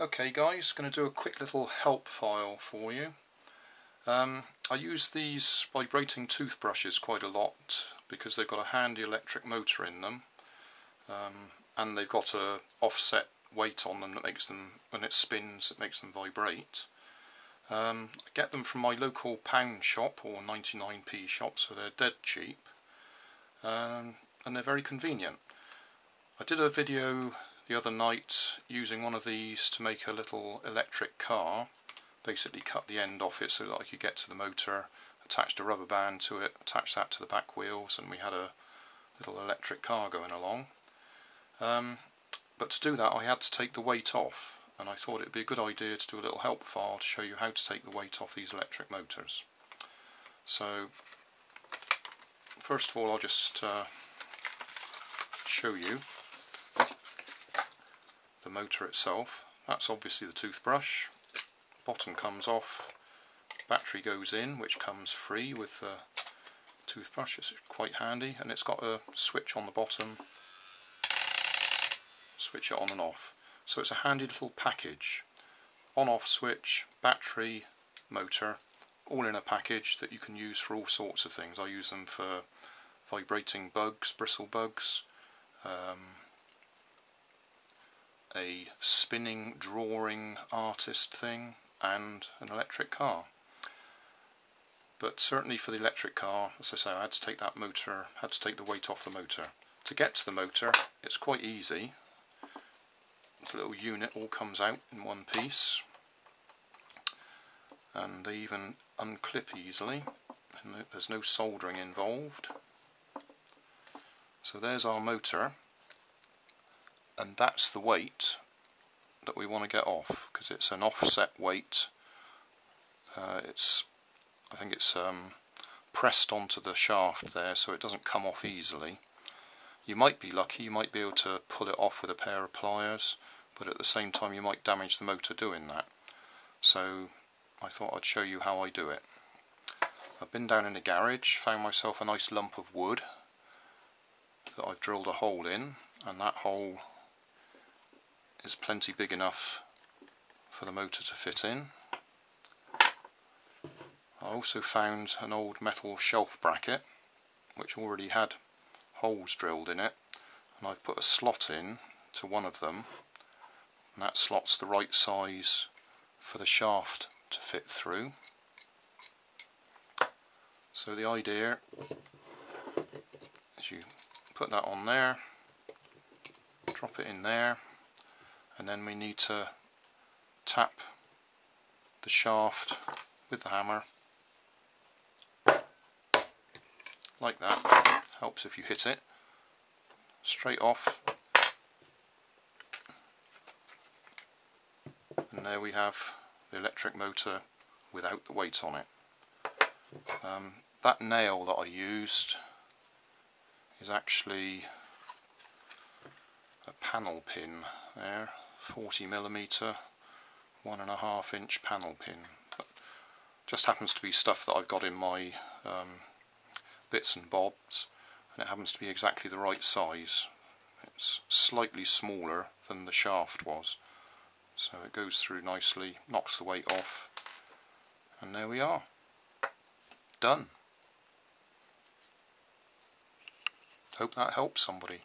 Okay guys, going to do a quick little help file for you. Um, I use these vibrating toothbrushes quite a lot because they've got a handy electric motor in them um, and they've got a offset weight on them that makes them, when it spins, it makes them vibrate. Um, I get them from my local pound shop or 99p shop so they're dead cheap um, and they're very convenient. I did a video the other night using one of these to make a little electric car basically cut the end off it so that I could get to the motor attached a rubber band to it attached that to the back wheels and we had a little electric car going along. Um, but to do that I had to take the weight off and I thought it would be a good idea to do a little help file to show you how to take the weight off these electric motors. So first of all I'll just uh, show you the motor itself. That's obviously the toothbrush. Bottom comes off, battery goes in which comes free with the toothbrush. It's quite handy and it's got a switch on the bottom. Switch it on and off. So it's a handy little package. On off switch, battery, motor, all in a package that you can use for all sorts of things. I use them for vibrating bugs, bristle bugs, um, a spinning drawing artist thing and an electric car. But certainly for the electric car as I say I had to take that motor had to take the weight off the motor. To get to the motor it's quite easy. The little unit all comes out in one piece and they even unclip easily there's no soldering involved. So there's our motor and that's the weight that we want to get off because it's an offset weight. Uh, it's I think it's um, pressed onto the shaft there so it doesn't come off easily. You might be lucky you might be able to pull it off with a pair of pliers but at the same time you might damage the motor doing that. So I thought I'd show you how I do it. I've been down in the garage found myself a nice lump of wood that I've drilled a hole in and that hole is plenty big enough for the motor to fit in. I also found an old metal shelf bracket which already had holes drilled in it and I've put a slot in to one of them and that slot's the right size for the shaft to fit through. So the idea is you put that on there, drop it in there and then we need to tap the shaft with the hammer. Like that. Helps if you hit it. Straight off. And there we have the electric motor without the weight on it. Um, that nail that I used is actually a panel pin there 40 millimeter one and a half inch panel pin. But just happens to be stuff that I've got in my um, bits and bobs and it happens to be exactly the right size. It's slightly smaller than the shaft was so it goes through nicely knocks the weight off and there we are. Done. Hope that helps somebody